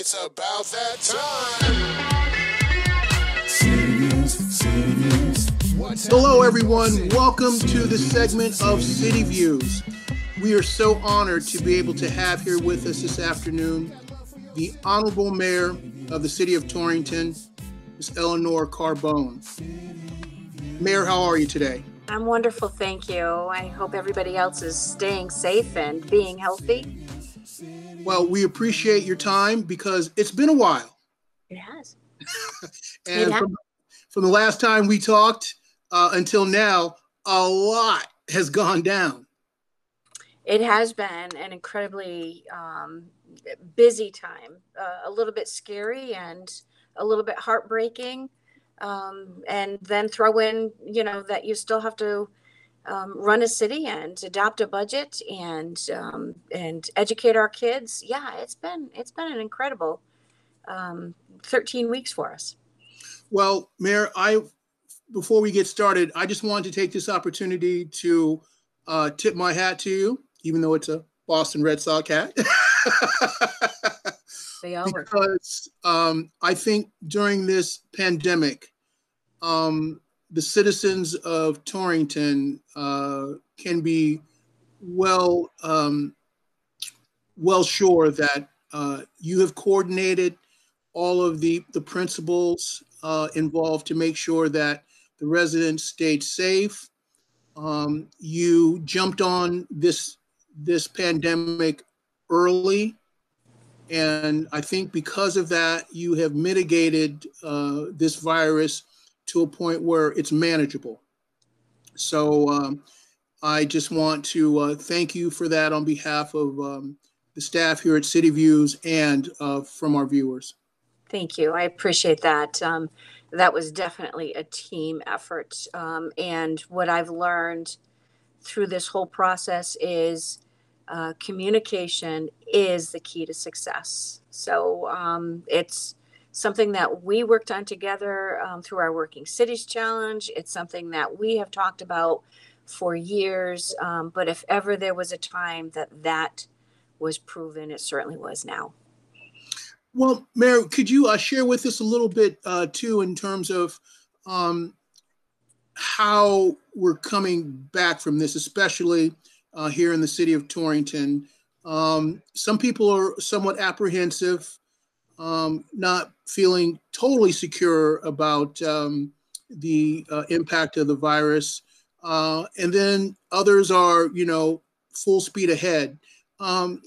It's about that time. Hello, everyone. Welcome to the segment of City Views. We are so honored to be able to have here with us this afternoon the Honorable Mayor of the City of Torrington, Ms. Elinor Carbone. Mayor, how are you today? I'm wonderful, thank you. I hope everybody else is staying safe and being healthy. Well, we appreciate your time because it's been a while. It has. and It has. from, from the last time we talked uh, until now, a lot has gone down. It has been an incredibly um, busy time, uh, a little bit scary and a little bit heartbreaking. Um, and then throw in, you know, that you still have to um, run a city and adopt a budget and um, and educate our kids. Yeah, it's been it's been an incredible um, 13 weeks for us. Well, Mayor, I before we get started, I just wanted to take this opportunity to uh, tip my hat to you, even though it's a Boston Red Sox hat. They all because um, I think during this pandemic, um, the citizens of Torrington uh, can be well um, well sure that uh, you have coordinated all of the the principles uh, involved to make sure that the residents stayed safe. Um, you jumped on this this pandemic early and I think because of that, you have mitigated uh, this virus to a point where it's manageable. So um, I just want to uh, thank you for that on behalf of um, the staff here at City Views and uh, from our viewers. Thank you. I appreciate that. Um, that was definitely a team effort. Um, and what I've learned through this whole process is uh, communication is the key to success. So um, it's something that we worked on together um, through our Working Cities Challenge. It's something that we have talked about for years. Um, but if ever there was a time that that was proven, it certainly was now. Well, Mayor, could you uh, share with us a little bit uh, too in terms of um, how we're coming back from this, especially uh, here in the city of Torrington? Um, some people are somewhat apprehensive, um, not feeling totally secure about um, the uh, impact of the virus. Uh, and then others are, you know, full speed ahead. Um,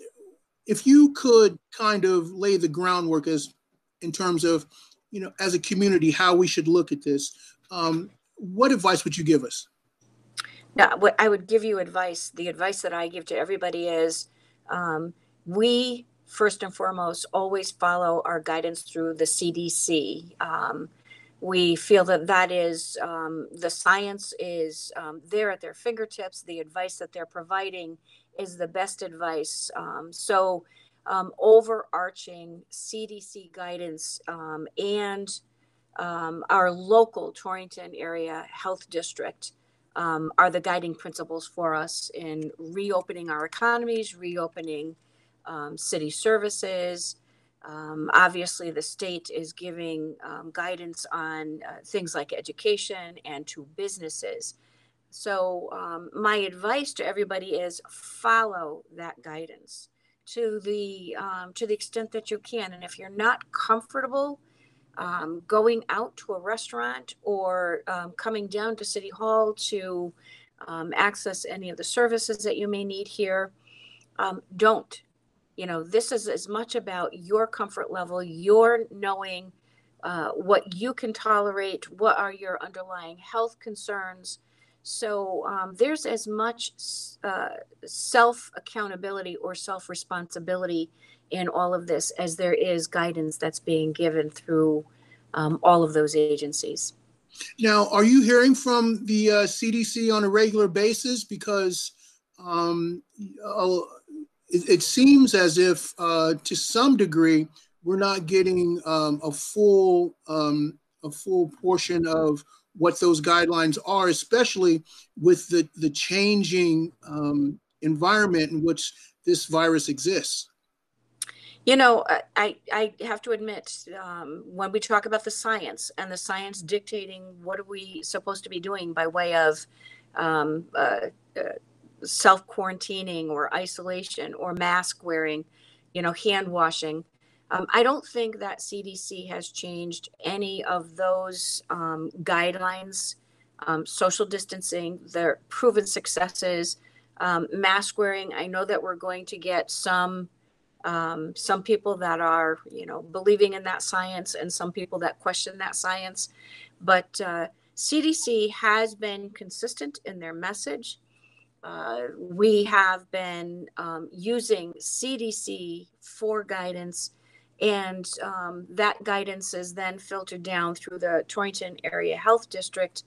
if you could kind of lay the groundwork as in terms of, you know, as a community, how we should look at this, um, what advice would you give us? Now, what I would give you advice, the advice that I give to everybody is um, we first and foremost always follow our guidance through the CDC. Um, we feel that that is um, the science is um, there at their fingertips. The advice that they're providing is the best advice. Um, so, um, overarching CDC guidance um, and our local Torrington area health district are the guiding principles for us in reopening our economies, reopening um, city services. Um, obviously, the state is giving um, guidance on uh, things like education and to businesses. So, um, my advice to everybody is follow that guidance to the um, to the extent that you can. And if you're not comfortable um, going out to a restaurant or coming down to City Hall to access any of the services that you may need here, um, don't. You know, this is as much about your comfort level, your knowing uh, what you can tolerate, what are your underlying health concerns. So um, there's as much uh, self accountability or self responsibility in all of this as there is guidance that's being given through um, all of those agencies. Now, are you hearing from the uh, CDC on a regular basis? Because um, uh, it, it seems as if, uh, to some degree, we're not getting um, a full um, a full portion of what those guidelines are, especially with the the changing um, environment in which this virus exists. You know, I, I have to admit, um, when we talk about the science and the science dictating what are we supposed to be doing by way of um, uh, uh, self quarantining or isolation or mask wearing, you know, hand washing. Um, I don't think that CDC has changed any of those um, guidelines. Um, social distancing, their proven successes, um, mask wearing. I know that we're going to get some um, some people that are, you know, believing in that science and some people that question that science. But uh, CDC has been consistent in their message. Uh, we have been um, using CDC for guidance, and um, that guidance is then filtered down through the Torrington Area Health District,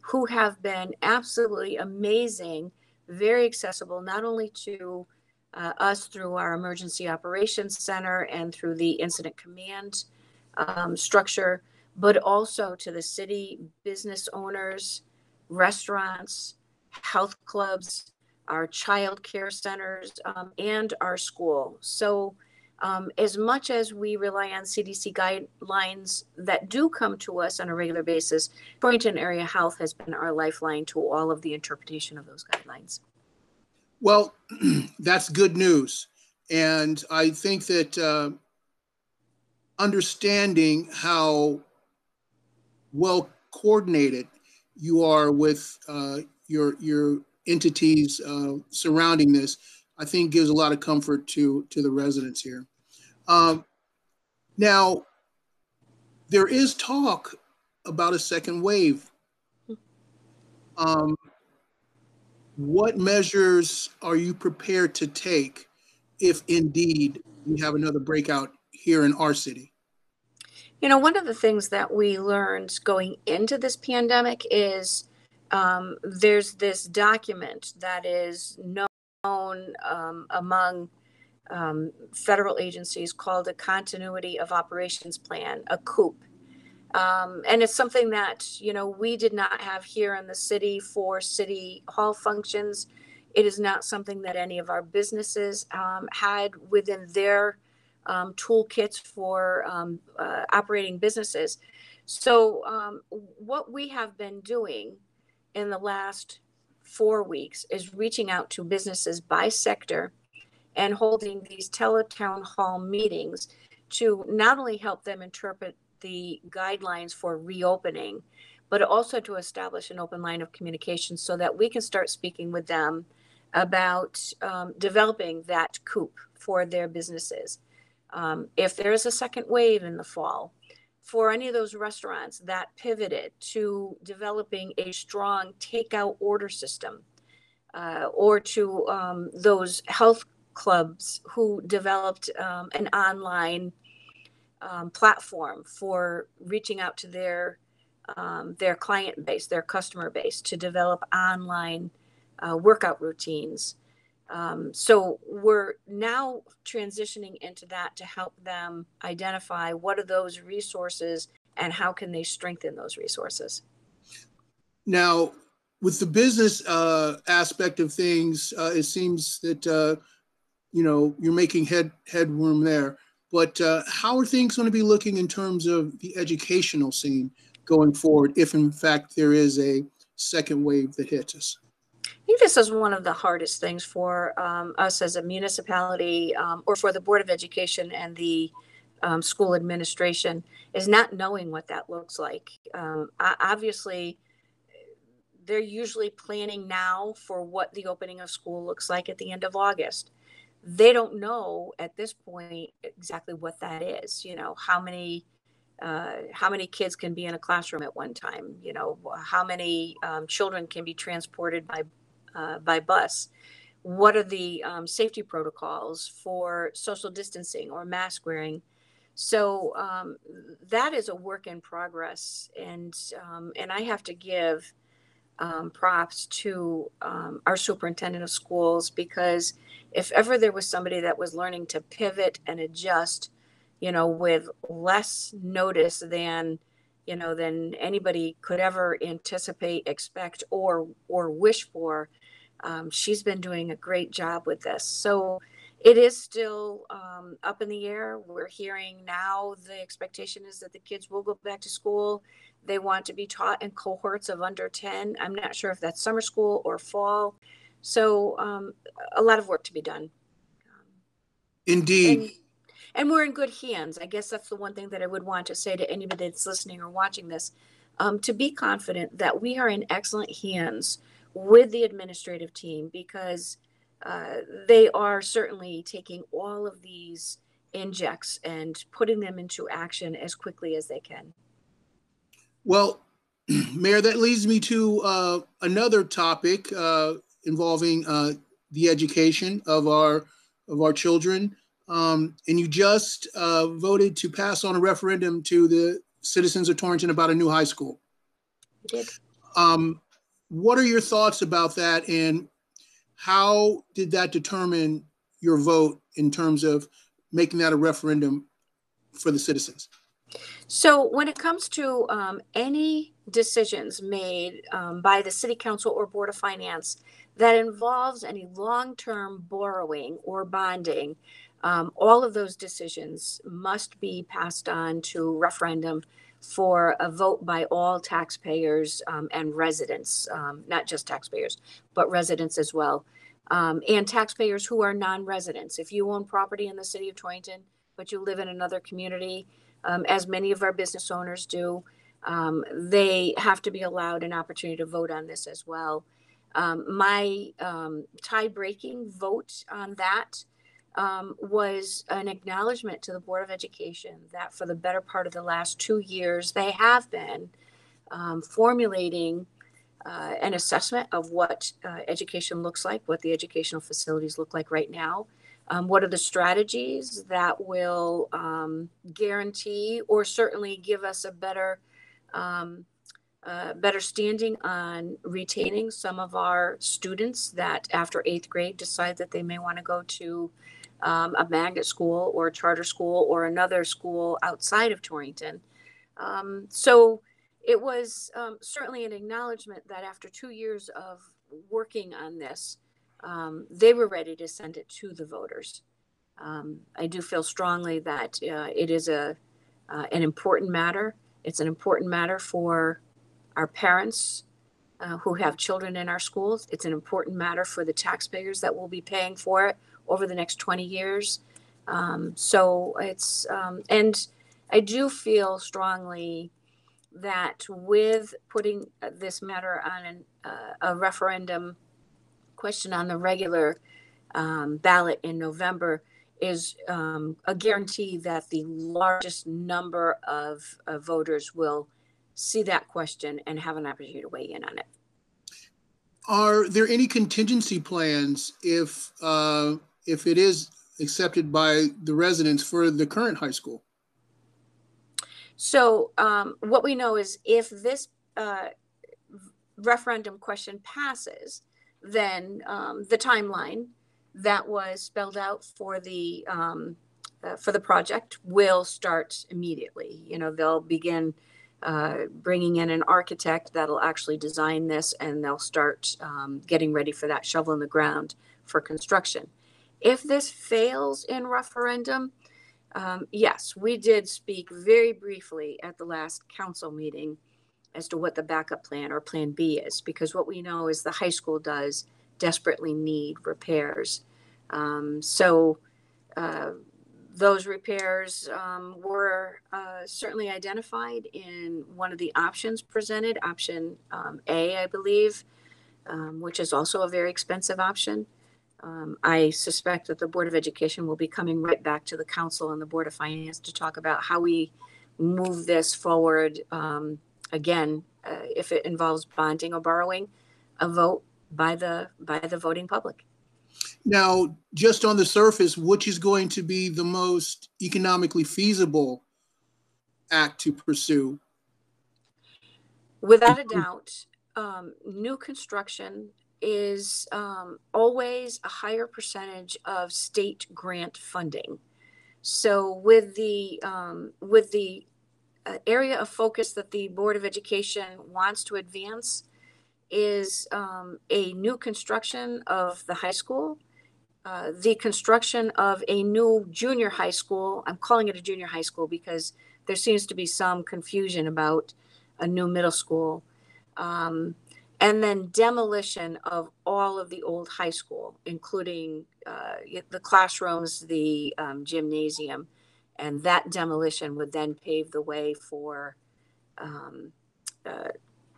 who have been absolutely amazing, very accessible, not only to uh, us through our emergency operations center and through the incident command um, structure, but also to the city business owners, restaurants, health clubs, our child care centers, um, and our school. So, um, as much as we rely on CDC guidelines that do come to us on a regular basis, Torrington Area Health has been our lifeline to all of the interpretation of those guidelines. Well, that's good news. And I think that uh, understanding how well coordinated you are with uh, your your entities uh, surrounding this, I think gives a lot of comfort to to the residents here. Um, now, there is talk about a second wave. Um, what measures are you prepared to take if indeed we have another breakout here in our city? You know, one of the things that we learned going into this pandemic is um, there's this document that is known um, among um, federal agencies called a Continuity of Operations Plan, a COOP. Um, and it's something that, you know, we did not have here in the city for city hall functions. It is not something that any of our businesses um, had within their um, toolkits for uh, operating businesses. So, what we have been doing in the last four weeks is reaching out to businesses by sector and holding these teletown hall meetings to not only help them interpret the guidelines for reopening, but also to establish an open line of communication so that we can start speaking with them about um, developing that coop for their businesses. Um, if there is a second wave in the fall, for any of those restaurants that pivoted to developing a strong takeout order system, uh, or to um, those health clubs who developed um, an online um, platform for reaching out to their um, their client base, their customer base, to develop online uh, workout routines. Um, so we're now transitioning into that to help them identify what are those resources and how can they strengthen those resources. Now, with the business uh, aspect of things, uh, it seems that uh, you know you're making head headroom there. But uh, how are things going to be looking in terms of the educational scene going forward, if in fact there is a second wave that hits us? Think this is one of the hardest things for um, us as a municipality um, or for the Board of Education and the um, school administration is not knowing what that looks like. Um, obviously, they're usually planning now for what the opening of school looks like at the end of August they don't know at this point exactly what that is you know how many uh, how many kids can be in a classroom at one time you know how many um, children can be transported by uh, by bus what are the um, safety protocols for social distancing or mask wearing? So um, that is a work in progress and um, and i have to give um, props to um, our superintendent of schools because if ever there was somebody that was learning to pivot and adjust, you know, with less notice than, you know, than anybody could ever anticipate, expect, or or wish for, um, she's been doing a great job with this. So it is still um, up in the air. We're hearing now the expectation is that the kids will go back to school. They want to be taught in cohorts of under 10. I'm not sure if that's summer school or fall. So, um, a lot of work to be done. Indeed. And, and, we're in good hands. I guess that's the one thing that I would want to say to anybody that's listening or watching this um, to be confident that we are in excellent hands with the administrative team because uh, they are certainly taking all of these injects and putting them into action as quickly as they can. Well, Mayor, that leads me to uh, another topic uh, involving uh, the education of our of our children. Um, and you just uh, voted to pass on a referendum to the citizens of Torrington about a new high school. We did. Um, what are your thoughts about that, and how did that determine your vote in terms of making that a referendum for the citizens? So, when it comes to um, any decisions made um, by the City Council or Board of Finance that involves any long term borrowing or bonding, um, all of those decisions must be passed on to referendum for a vote by all taxpayers um, and residents, um, not just taxpayers, but residents as well, um, and taxpayers who are non-residents. If you own property in the city of Torrington, but you live in another community, um, as many of our business owners do, um, they have to be allowed an opportunity to vote on this as well. Um, my tie-breaking vote on that um, was an acknowledgement to the Board of Education that for the better part of the last two years, they have been um, formulating uh, an assessment of what uh, education looks like, what the educational facilities look like right now. Um, what are the strategies that will um, guarantee or certainly give us a better um, uh, better standing on retaining some of our students that after eighth grade decide that they may want to go to um, a magnet school or a charter school or another school outside of Torrington. Um, so it was um, certainly an acknowledgement that after two years of working on this, um, they were ready to send it to the voters. Um, I do feel strongly that uh, it is a uh, an important matter. It's an important matter for our parents uh, who have children in our schools. It's an important matter for the taxpayers that will be paying for it over the next 20 years. Um, so it's, um, and I do feel strongly that with putting this matter on an, uh, a referendum question on the regular um, ballot in November is um, a guarantee that the largest number of, voters will see that question and have an opportunity to weigh in on it. Are there any contingency plans if uh, if it is accepted by the residents for the current high school? So um, what we know is if this uh, referendum question passes, then um, the timeline that was spelled out for the um, uh, for the project will start immediately. You know, they'll begin uh, bringing in an architect that'll actually design this, and they'll start um, getting ready for that shovel in the ground for construction. If this fails in referendum, um, yes, we did speak very briefly at the last council meeting as to what the backup plan or plan B is, because what we know is the high school does desperately need repairs. Um, so uh, those repairs um, were uh, certainly identified in one of the options presented, option um, A, I believe, um, which is also a very expensive option. Um, I suspect that the Board of Education will be coming right back to the council and the Board of Finance to talk about how we move this forward. Um, again, uh, if it involves bonding or borrowing, a vote by the by the voting public. Now, just on the surface, which is going to be the most economically feasible act to pursue? Without a doubt, um, new construction is um, always a higher percentage of state grant funding. So with the um, with the uh, area of focus that the Board of Education wants to advance is um, a new construction of the high school uh, the construction of a new junior high school. I'm calling it a junior high school because there seems to be some confusion about a new middle school. Um, and then demolition of all of the old high school, including uh, the classrooms, the um, gymnasium, and that demolition would then pave the way for um, uh,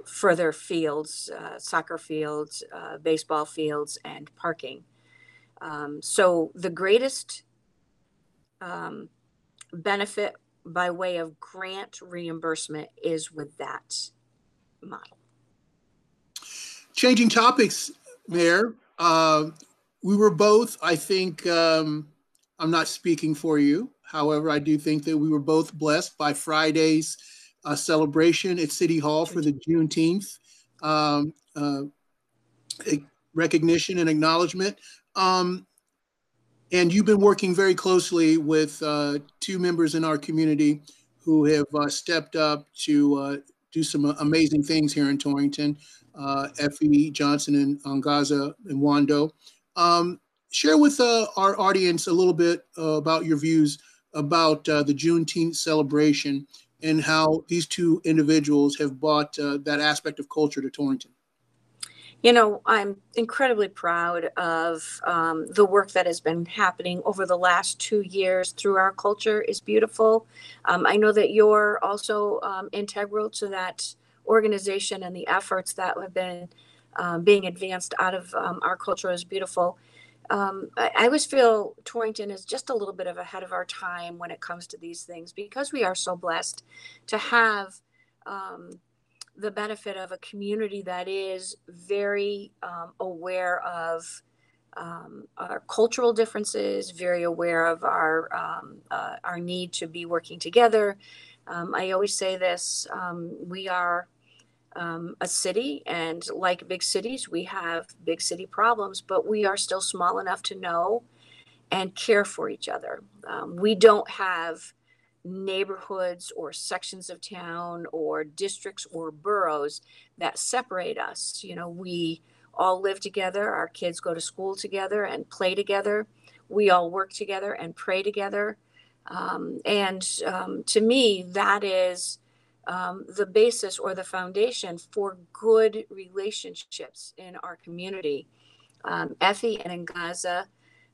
further fields, uh, soccer fields, uh, baseball fields, and parking. Um, so the greatest um, benefit by way of grant reimbursement is with that model. Changing topics, Mayor. Uh, we were both, I think, um, I'm not speaking for you. However, I do think that we were both blessed by Friday's uh, celebration at City Hall for the Juneteenth um, uh, recognition and acknowledgement. Um, and you've been working very closely with uh, two members in our community who have uh, stepped up to uh, do some amazing things here in Torrington, uh, Effie Johnson and Angaza and Wando. Um, share with uh, our audience a little bit uh, about your views about uh, the Juneteenth celebration and how these two individuals have brought uh, that aspect of culture to Torrington. You know, I'm incredibly proud of um, the work that has been happening over the last two years through our culture is beautiful. Um, I know that you're also um, integral to that organization and the efforts that have been um, being advanced out of um, our culture is beautiful. Um, I, I, always feel Torrington is just a little bit of ahead of our time when it comes to these things because we are so blessed to have the benefit of a community that is very um, aware of um, our cultural differences, very aware of our um, uh, our need to be working together. Um, I always say this: um, we are um, a city, and like big cities, we have big city problems, but we are still small enough to know and care for each other. we don't have neighborhoods or sections of town or districts or boroughs that separate us. You know, we all live together, our kids go to school together and play together, we all work together and pray together. Um, and um, to me, that is um, the basis or the foundation for good relationships in our community. Um, Effie and Ngaza,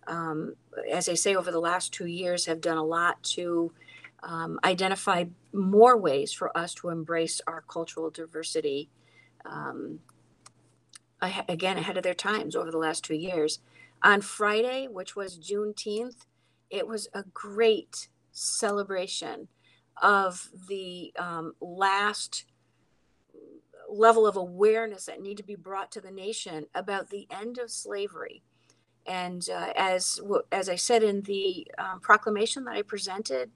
um, as I say, over the last two years, have done a lot to um, identify more ways for us to embrace our cultural diversity. Um, again, ahead of their times over the last two years. On Friday, which was Juneteenth, it was a great celebration of the um, last level of awareness that need to be brought to the nation about the end of slavery. And uh, as as I said in the um, proclamation that I presented,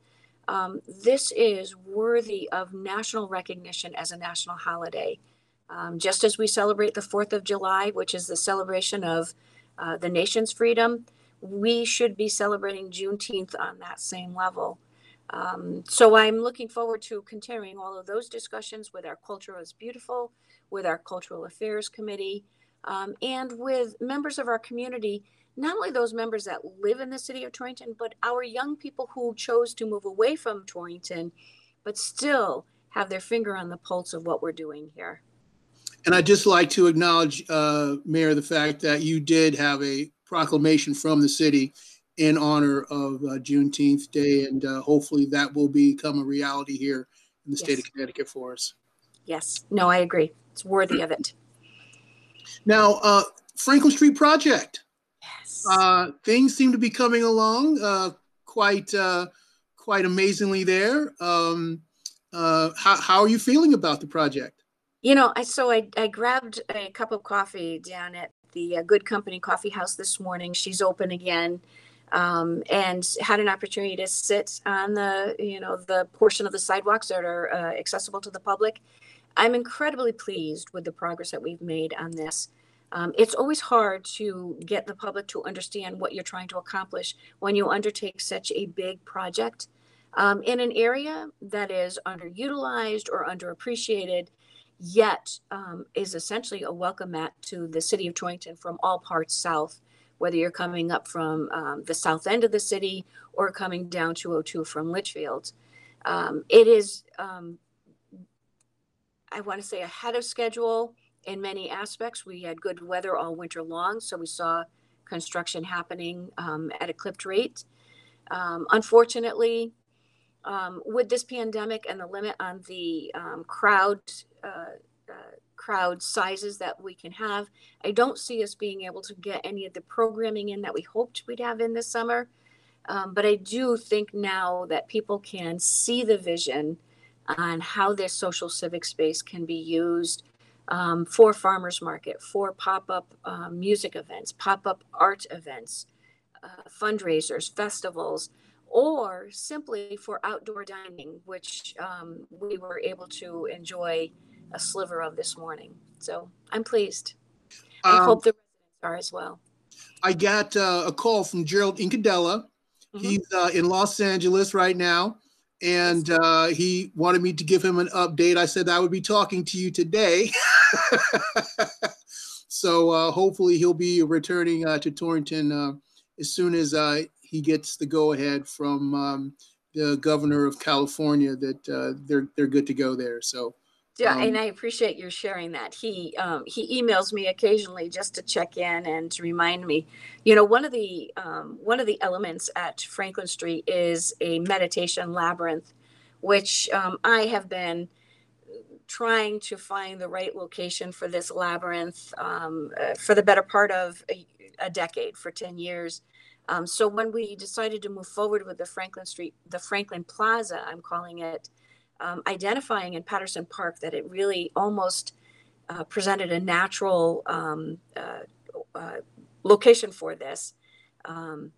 um, this is worthy of national recognition as a national holiday. Um, just as we celebrate the 4th of July, which is the celebration of uh, the nation's freedom, we should be celebrating Juneteenth on that same level. Um, so I'm looking forward to continuing all of those discussions with our Culture is Beautiful, with our Cultural Affairs Committee, um, and with members of our community not only those members that live in the city of Torrington, but our young people who chose to move away from Torrington, but still have their finger on the pulse of what we're doing here. And I'd just like to acknowledge, uh, Mayor, the fact that you did have a proclamation from the city in honor of uh, Juneteenth Day, and uh, hopefully that will become a reality here in the state of Connecticut for us. Yes, no, I agree. It's worthy of it. Now, uh, Franklin Street Project. Uh, things seem to be coming along uh, quite uh, quite amazingly there. Um, uh, how, how are you feeling about the project? You know, I so I, I grabbed a cup of coffee down at the uh, Good Company Coffee House this morning. She's open again. Um, and had an opportunity to sit on the you know the portion of the sidewalks that are uh, accessible to the public. I'm incredibly pleased with the progress that we've made on this. Um, it's always hard to get the public to understand what you're trying to accomplish when you undertake such a big project um, in an area that is underutilized or underappreciated, yet um, is essentially a welcome mat to the city of Torrington from all parts south whether you're coming up from um, the south end of the city or coming down 202 from Litchfield. Um, it is, um, I want to say, ahead of schedule in many aspects. We had good weather all winter long, so we saw construction happening um, at a clipped rate. Um, unfortunately, um, with this pandemic and the limit on the um, crowd uh, uh, crowd sizes that we can have, I don't see us being able to get any of the programming in that we hoped we'd have in this summer. Um, but I do think now that people can see the vision on how this social civic space can be used um, for farmers market, for pop-up uh, music events, pop-up art events, uh, fundraisers, festivals, or simply for outdoor dining, which um, we were able to enjoy a sliver of this morning. So I'm pleased. I Um, hope the residents are as well. I got uh, a call from Gerald Incandela. Mhm. He's uh, in Los Angeles right now, and uh, he wanted me to give him an update. I said I would be talking to you today. so uh, hopefully he'll be returning uh, to Torrington uh, as soon as uh, he gets the go ahead from um, the governor of California that uh, they're they're good to go there. So Yeah, Um, and I appreciate your sharing that. He um, he emails me occasionally just to check in and to remind me. You know, one of the um, one of the elements at Franklin Street is a meditation labyrinth, which um, I have been trying to find the right location for this labyrinth um, uh, for the better part of a, a decade, for ten years. Um, so when we decided to move forward with the Franklin Street, the Franklin Plaza, I'm calling it um, identifying in Patterson Park that it really almost uh, presented a natural um, uh, uh, location for this. Um,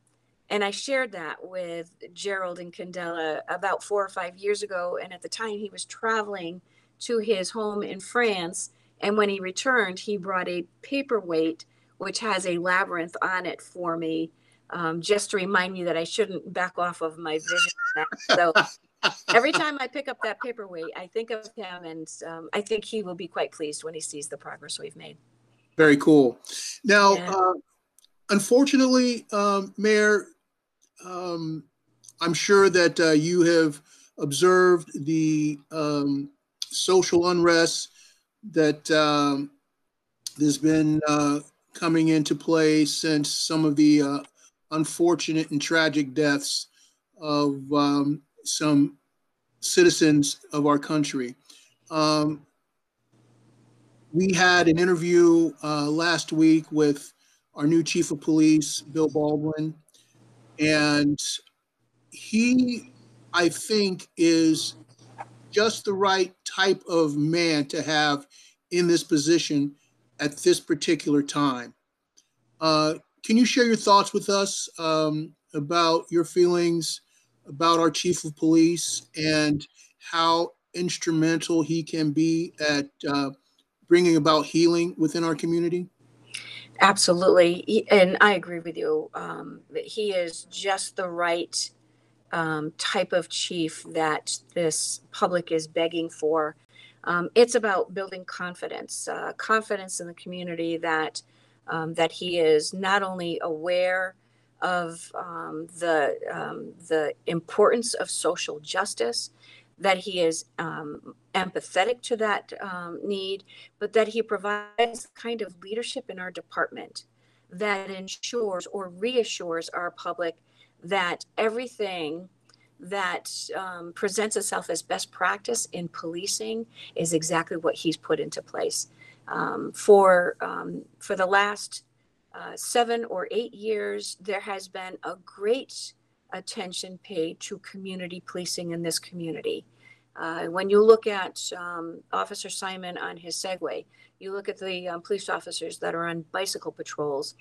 and I shared that with Gerald Incandela about four or five years ago. And at the time, he was traveling to his home in France. And when he returned, he brought a paperweight which has a labyrinth on it for me, um, just to remind me that I shouldn't back off of my vision. So every time I pick up that paperweight, I think of him, and um, I think he will be quite pleased when he sees the progress we've made. Very cool. Now, Yeah. uh, unfortunately, um, Mayor, um, I'm sure that uh, you have observed the um, social unrest that um, there's been uh, coming into play since some of the uh, unfortunate and tragic deaths of um, some citizens of our country. Um, we had an interview uh, last week with our new chief of police, Bill Baldwin, and he, I think, is just the right type of man to have in this position at this particular time. Uh, can you share your thoughts with us um, about your feelings about our chief of police and how instrumental he can be at uh, bringing about healing within our community? Absolutely, He- and I agree with you. Um, that he is just the right um, type of chief that this public is begging for. Um, it's about building confidence, uh, confidence in the community that um, that he is not only aware of um, the um, the importance of social justice, that he is um, empathetic to that um, need, but that he provides kind of leadership in our department that ensures or reassures our public that everything that um, presents itself as best practice in policing is exactly what he's put into place. Um, for for the last uh, seven or eight years, there has been a great attention paid to community policing in this community. Uh, when you look at um, Officer Simon on his Segway, you look at the um, police officers that are on bicycle patrols,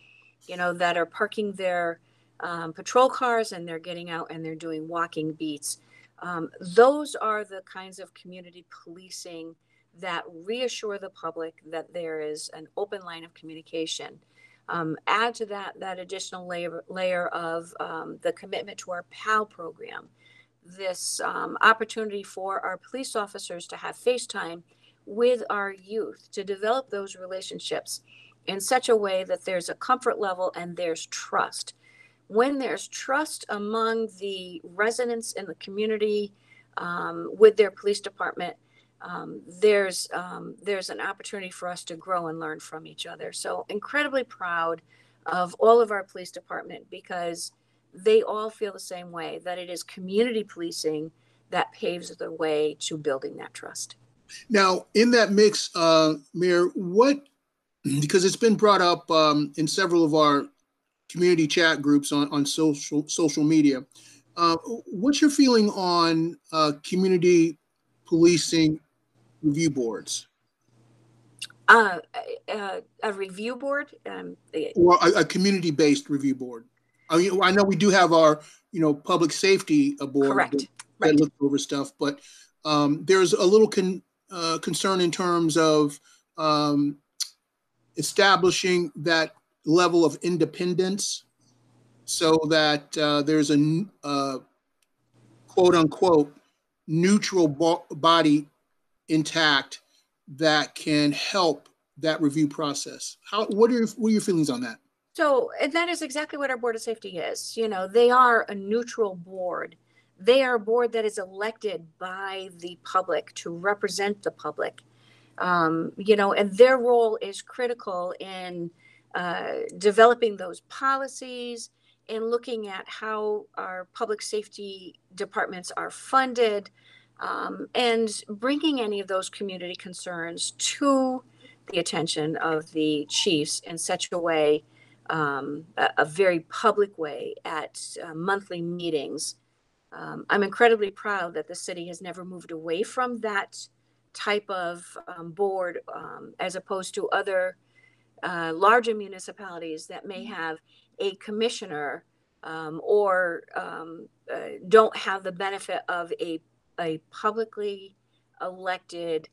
you know, that are parking their um, patrol cars and they're getting out and they're doing walking beats. Um, those are the kinds of community policing that reassure the public that there is an open line of communication. Um, add to that that additional layer, layer of um, the commitment to our PAL program, this um, opportunity for our police officers to have FaceTime with our youth, to develop those relationships in such a way that there's a comfort level and there's trust. When there's trust among the residents in the community um, with their police department, um, there's um, there's an opportunity for us to grow and learn from each other. So incredibly proud of all of our police department because they all feel the same way that it is community policing that paves the way to building that trust. Now, in that mix, uh, Mayor, what, because it's been brought up um, in several of our community chat groups on, on social, social media, uh, what's your feeling on uh, community policing review boards? Uh, a, a review board? Um, or a, a community-based review board? I mean, I know we do have our, you know, public safety uh, board correct. that, that Right. looks over stuff, but um, there's a little con, uh, concern in terms of um, establishing that level of independence so that uh, there's a uh, quote unquote neutral bo- body intact that can help that review process. How, what are your, what are your feelings on that? So, and that is exactly what our Board of Safety is. You know, they are a neutral board. They are a board that is elected by the public to represent the public. Um, you know, and their role is critical in uh, developing those policies and looking at how our public safety departments are funded um, and bringing any of those community concerns to the attention of the chiefs in such a way um, a, a very public way at uh, monthly meetings. Um, I'm incredibly proud that the city has never moved away from that type of um, board um, as opposed to other uh, larger municipalities that may have a commissioner um, or um, uh, don't have the benefit of a, a publicly elected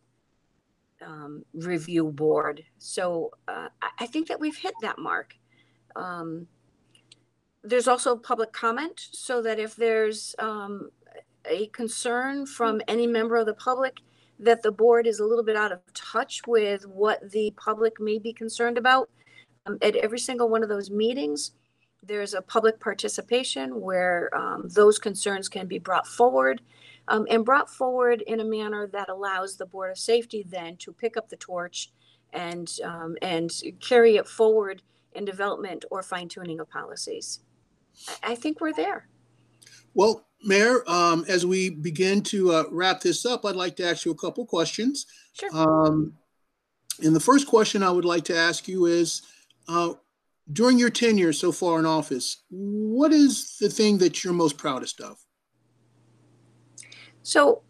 um, review board. So uh, I, think that we've hit that mark. Um, there's also public comment so that if there's um, a concern from any member of the public that the board is a little bit out of touch with what the public may be concerned about, um, at every single one of those meetings, there's a public participation where um, those concerns can be brought forward um, and brought forward in a manner that allows the Board of Safety then to pick up the torch and um, and carry it forward in development or fine tuning of policies. I, think we're there. Well, Mayor, um, as we begin to uh, wrap this up, I'd like to ask you a couple questions. Sure. Um, and the first question I would like to ask you is, uh, during your tenure so far in office, what is the thing that you're most proudest of? So,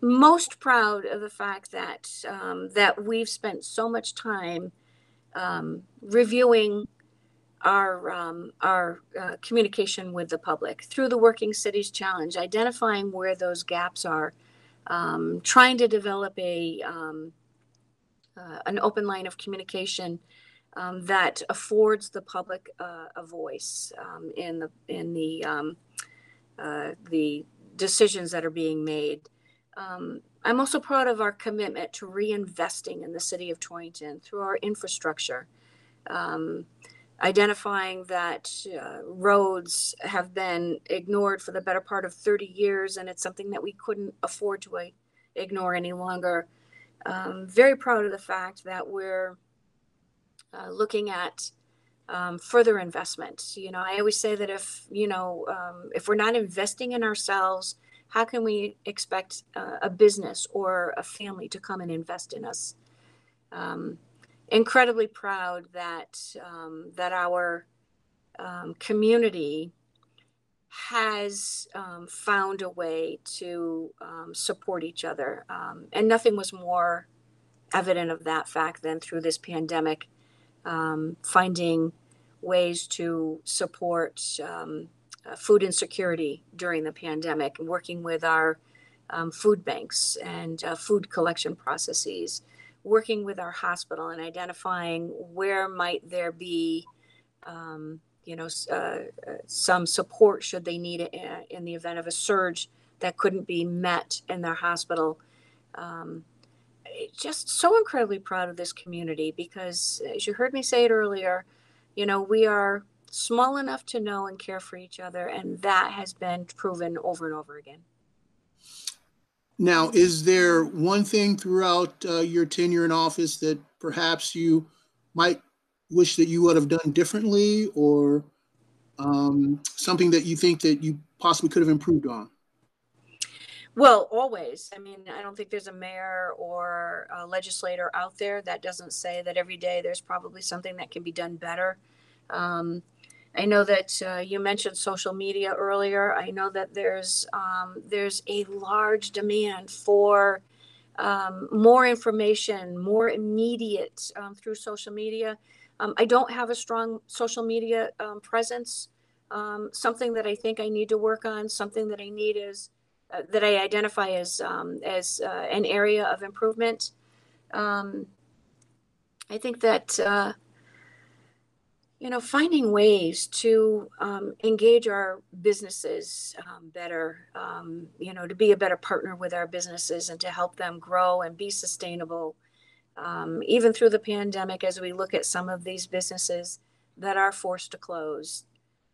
most proud of the fact that um, that we've spent so much time um, reviewing our um, our uh, communication with the public through the Working Cities Challenge, identifying where those gaps are, um, trying to develop a um, uh, an open line of communication um, that affords the public uh, a voice in the in the uh, the decisions that are being made. Um, I'm also proud of our commitment to reinvesting in the city of Torrington through our infrastructure, um, identifying that uh, roads have been ignored for the better part of 30 years, and it's something that we couldn't afford to uh, ignore any longer. Um, very proud of the fact that we're uh, looking at um, further investment. You know, I always say that if you know um, if we're not investing in ourselves, how can we expect uh, a business or a family to come and invest in us? Um, incredibly proud that um, that our um, community has um, found a way to um, support each other, um, and nothing was more evident of that fact than through this pandemic um, finding ways to support um, uh, food insecurity during the pandemic and working with our um, food banks and uh, food collection processes working with our hospital and identifying where might there be um, you know uh, uh, some support should they need it in, in the event of a surge that couldn't be met in their hospital um, just so incredibly proud of this community because, as you heard me say it earlier, you know, we are small enough to know and care for each other, and that has been proven over and over again. Now, is there one thing throughout uh, your tenure in office that perhaps you might wish that you would have done differently, or um, something that you think that you possibly could have improved on? Well, always. I mean, I don't think there's a mayor or a legislator out there that doesn't say that every day there's probably something that can be done better. Um, I know that uh, you mentioned social media earlier. I know that there's um, there's a large demand for um, more information, more immediate um, through social media. Um, I don't have a strong social media um, presence. Something that I think I need to work on. Something that I need is uh, that I identify as as uh, an area of improvement. I think that uh, you know, finding ways to um, engage our businesses um, better, um, you know, to be a better partner with our businesses and to help them grow and be sustainable. Um, even through the pandemic, as we look at some of these businesses that are forced to close,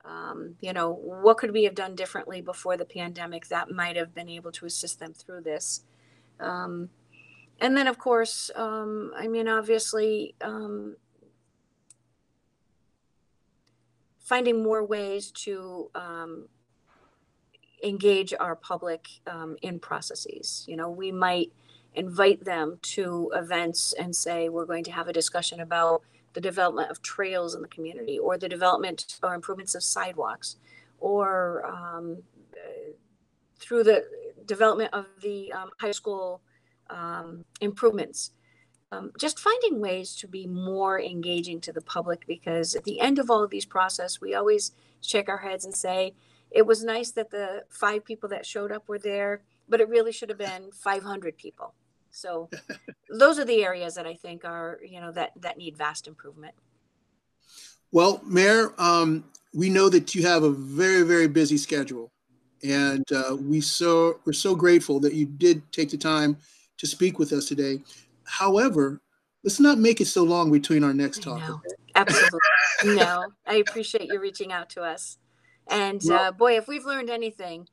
um, you know, what could we have done differently before the pandemic that might have been able to assist them through this? Um, and then, of course, I mean, obviously, finding more ways to um, engage our public um, in processes. You know, we might invite them to events and say, we're going to have a discussion about the development of trails in the community or the development or improvements of sidewalks or um, through the development of the um, high school um, improvements. Um, just finding ways to be more engaging to the public because at the end of all of these process we always shake our heads and say it was nice that the five people that showed up were there but it really should have been 500 people so those are the areas that i think are you know that that need vast improvement well mayor um, we know that you have a very very busy schedule and uh, we so we're so grateful that you did take the time to speak with us today However, let's not make it so long between our next talk. No, absolutely. no, I appreciate you reaching out to us. And well, uh, boy, if we've learned anything,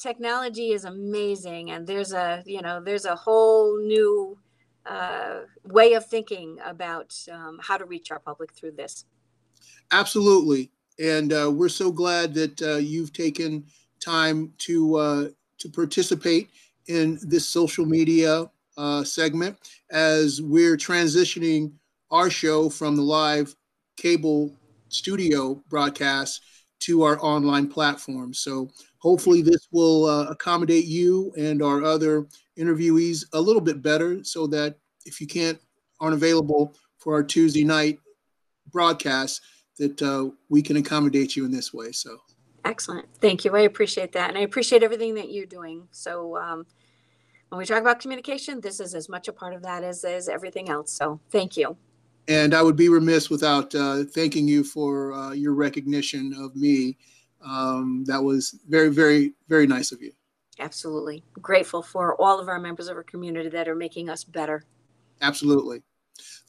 technology is amazing, and there's a you know there's a whole new uh, way of thinking about um, how to reach our public through this. Absolutely, and uh, we're so glad that uh, you've taken time to uh, to participate in this social media uh, segment as we're transitioning our show from the live cable studio broadcast to our online platform. So hopefully this will uh, accommodate you and our other interviewees a little bit better so that if you can't aren't available for our Tuesday night broadcast that uh, we can accommodate you in this way. So excellent. Thank you. I appreciate that. And I appreciate everything that you're doing. So um, when we talk about communication, this is as much a part of that as, as everything else. So thank you. And I would be remiss without uh, thanking you for uh, your recognition of me. Um, that was very, very, very nice of you. Absolutely. Grateful for all of our members of our community that are making us better. Absolutely.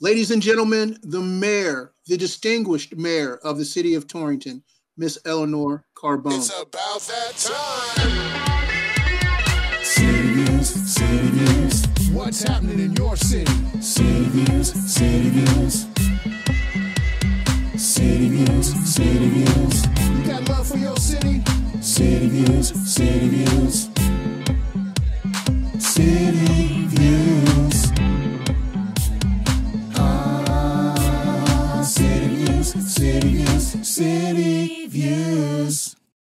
Ladies and gentlemen, the mayor, the distinguished mayor of the city of Torrington, Miss Elinor Carbone. It's about that time. What's happening in your city? City Views, City Views. City Views, City Views. You got love for your city? City Views, City Views. City Views. Ah, City Views, City Views, City